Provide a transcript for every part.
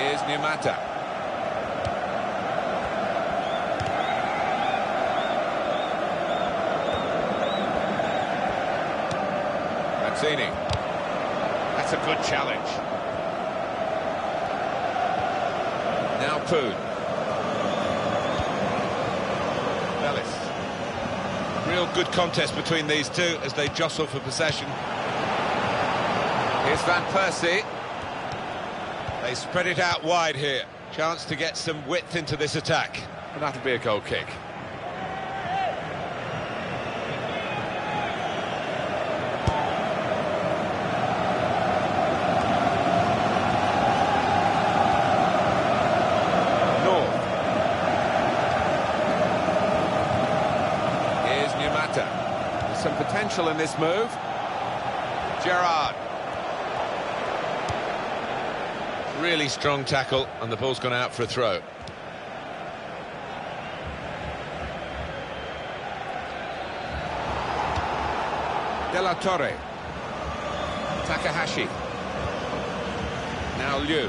Here's Numata. Mazzini. That's a good challenge. Now Poon. Bellis. Real good contest between these two as they jostle for possession. Here's Van Persie. They spread it out wide here. Chance to get some width into this attack. And that'll be a goal kick. North. Here's Numata. There's some potential in this move. Gerard. Really strong tackle, and the ball's gone out for a throw. De La Torre. Takahashi. Now Liu.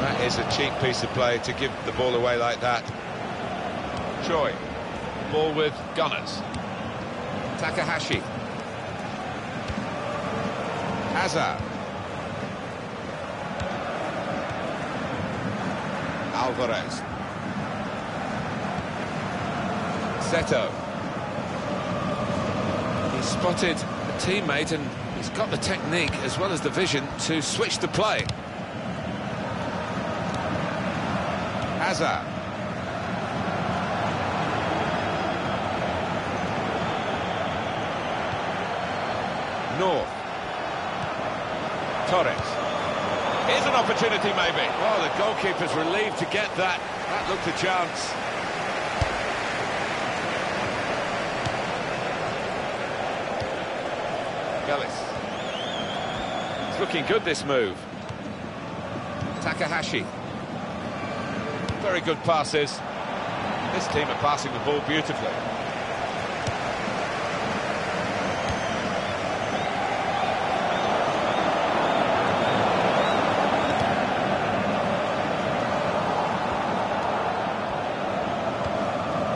That is a cheap piece of play to give the ball away like that. Choi. Ball with Gunners. Takahashi. Hazard. Alvarez. Seto. He spotted a teammate and he's got the technique as well as the vision to switch the play. Hazard. North. Torres. Here's an opportunity, maybe. Oh, the goalkeeper's relieved to get that. That looked a chance. Bellis. It's looking good, this move. Takahashi. Very good passes. This team are passing the ball beautifully.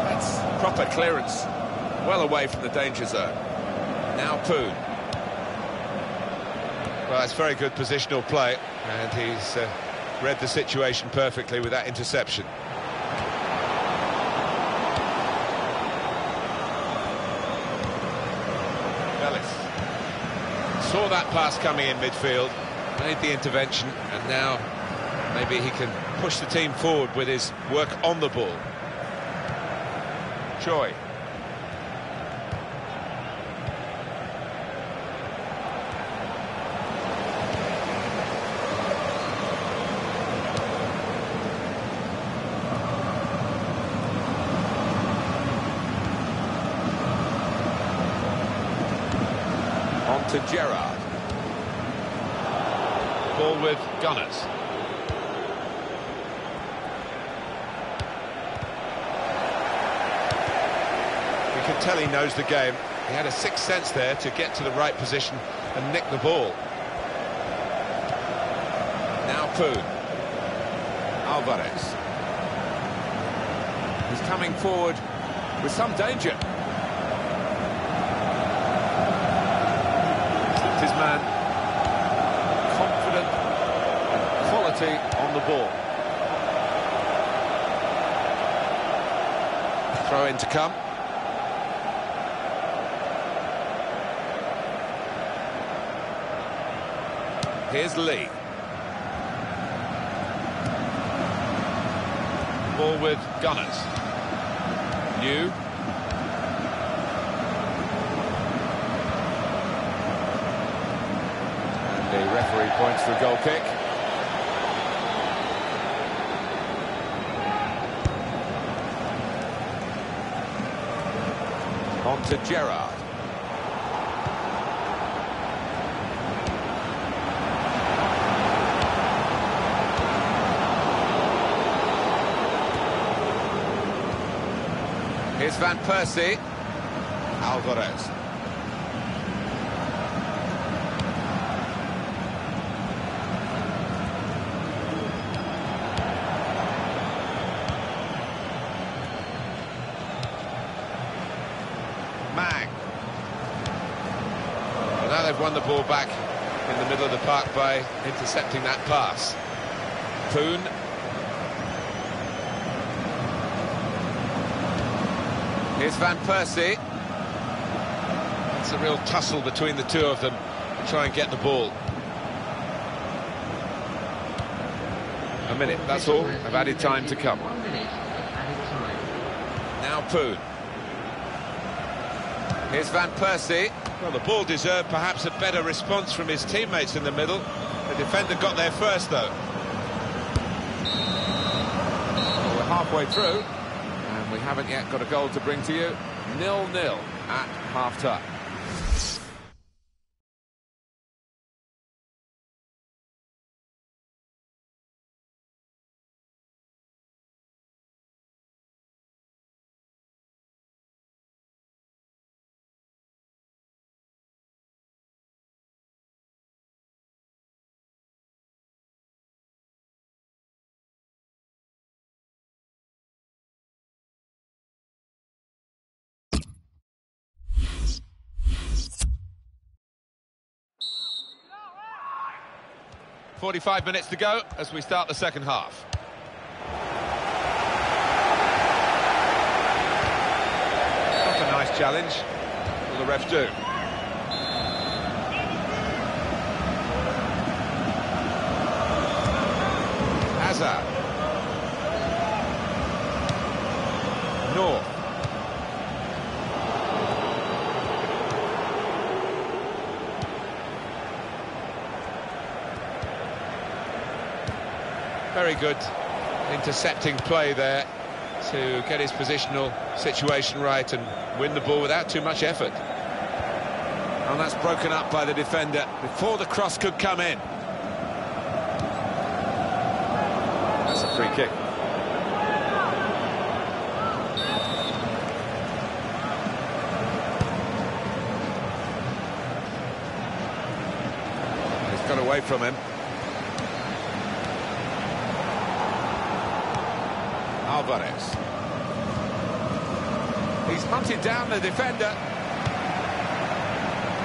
That's proper clearance. Well away from the danger zone. Now Poon. Well, it's very good positional play, and he's uh, read the situation perfectly with that interception. Bellis saw that pass coming in midfield, made the intervention, and now maybe he can push the team forward with his work on the ball. Choi. On to Gerard. Ball with Gunners. He knows the game. He had a sixth sense there to get to the right position and nick the ball. Now Poon. Alvarez. He's coming forward with some danger. His man. Confident quality on the ball. Throw in to come. Here's Lee. Ball with Gunners. New. And the referee points to a goal kick. On to Gerard. Van Persie. Alvarez. Mag. Well, now they've won the ball back in the middle of the park by intercepting that pass. Poon Here's Van Persie. It's a real tussle between the two of them to try and get the ball. A minute, that's all. I've added time to come. Now Poon. Here's Van Persie. Well, the ball deserved perhaps a better response from his teammates in the middle. The defender got there first, though. Well, we're halfway through, we haven't yet got a goal to bring to you. Nil-nil at half-time. Forty-five minutes to go as we start the second half. That's a nice challenge. Will the ref do? Hazard. North. Very good intercepting play there to get his positional situation right and win the ball without too much effort. And that's broken up by the defender before the cross could come in. That's a free kick. He's got away from him. Alvarez. He's hunted down the defender.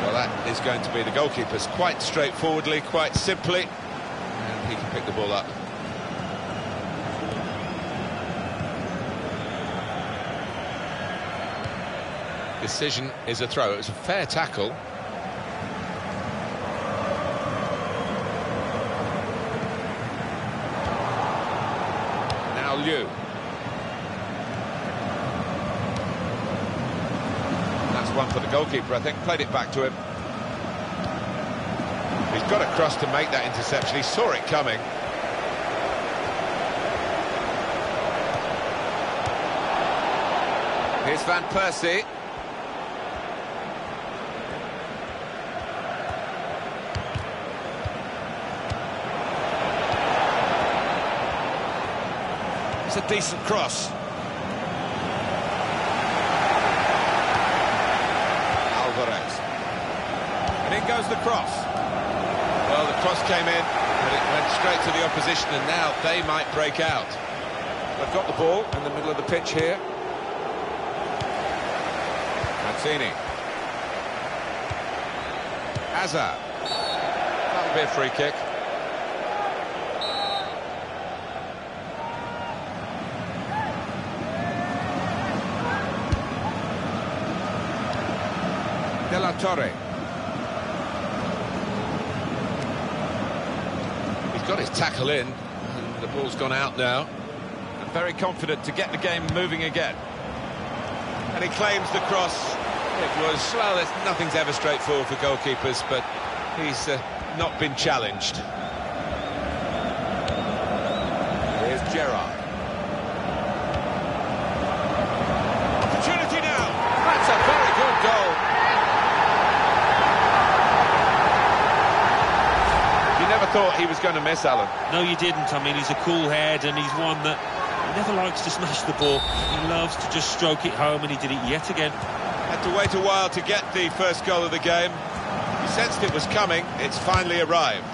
Well, that is going to be the goalkeeper's quite straightforwardly, quite simply. And he can pick the ball up. Decision is a throw. It was a fair tackle. Now Liu. That's one for the goalkeeper, I think. Played it back to him. He's got a cross to make that interception. He saw it coming. Here's Van Persie. It's a decent cross. Alvarez. And in goes the cross. Well, the cross came in, but it went straight to the opposition, and now they might break out. They've got the ball in the middle of the pitch here. Mancini. Hazard. That'll be a free kick. De La Torre. Got his tackle in, and the ball's gone out now. And very confident to get the game moving again. And he claims the cross. It was, well, nothing's ever straightforward for goalkeepers, but he's uh, not been challenged. Here's Gerrard. Opportunity now. That's a very good goal. You never thought he was going to miss, Alan. No, you didn't. I mean, he's a cool head, and he's one that never likes to smash the ball. He loves to just stroke it home, and he did it yet again. Had to wait a while to get the first goal of the game. He sensed it was coming. It's finally arrived.